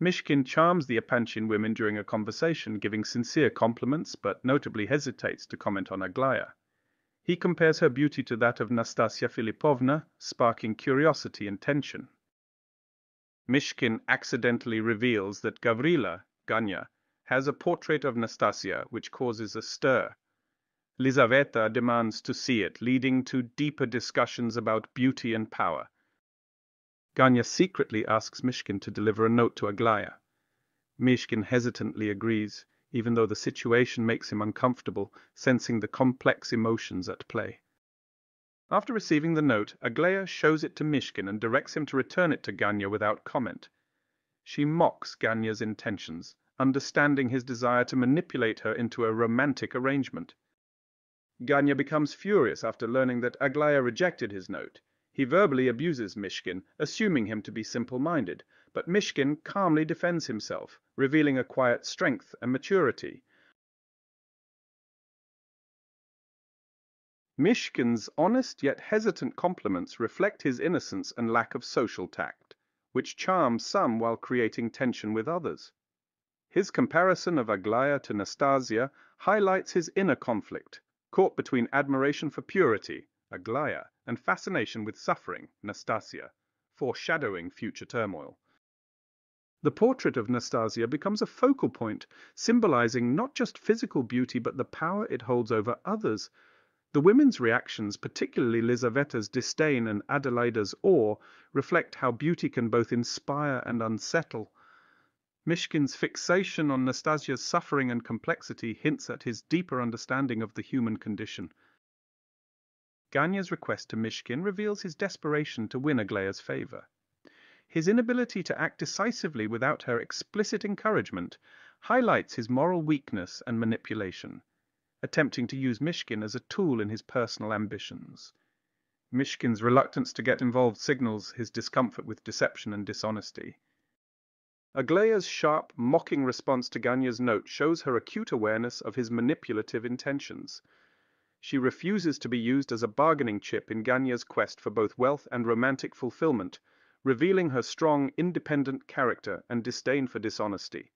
Myshkin charms the Epanchin women during a conversation, giving sincere compliments, but notably hesitates to comment on Aglaya. He compares her beauty to that of Nastasya Filippovna, sparking curiosity and tension. Myshkin accidentally reveals that Gavrila, Ganya, has a portrait of Nastasya which causes a stir. Lizaveta demands to see it, leading to deeper discussions about beauty and power. Ganya secretly asks Myshkin to deliver a note to Aglaya. Myshkin hesitantly agrees, even though the situation makes him uncomfortable, sensing the complex emotions at play. After receiving the note, Aglaya shows it to Myshkin and directs him to return it to Ganya without comment. She mocks Ganya's intentions, understanding his desire to manipulate her into a romantic arrangement. Ganya becomes furious after learning that Aglaya rejected his note. He verbally abuses Myshkin, assuming him to be simple-minded, but Myshkin calmly defends himself, revealing a quiet strength and maturity. Myshkin's honest yet hesitant compliments reflect his innocence and lack of social tact, which charms some while creating tension with others. His comparison of Aglaya to Nastasya highlights his inner conflict, caught between admiration for purity, Aglaya, and fascination with suffering, Nastasya, foreshadowing future turmoil. The portrait of Nastasya becomes a focal point, symbolizing not just physical beauty but the power it holds over others, the women's reactions, particularly Lizaveta's disdain and Adelaida's awe, reflect how beauty can both inspire and unsettle. Myshkin's fixation on Nastasya's suffering and complexity hints at his deeper understanding of the human condition. Ganya's request to Myshkin reveals his desperation to win Aglaya's favor. His inability to act decisively without her explicit encouragement highlights his moral weakness and manipulation attempting to use Myshkin as a tool in his personal ambitions. Myshkin's reluctance to get involved signals his discomfort with deception and dishonesty. Aglaya's sharp, mocking response to Ganya's note shows her acute awareness of his manipulative intentions. She refuses to be used as a bargaining chip in Ganya's quest for both wealth and romantic fulfillment, revealing her strong, independent character and disdain for dishonesty.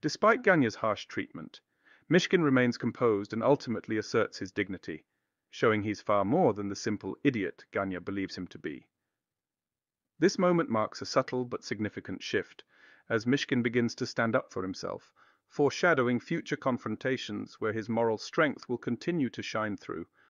Despite Ganya's harsh treatment, Myshkin remains composed and ultimately asserts his dignity, showing he's far more than the simple idiot Ganya believes him to be. This moment marks a subtle but significant shift, as Myshkin begins to stand up for himself, foreshadowing future confrontations where his moral strength will continue to shine through,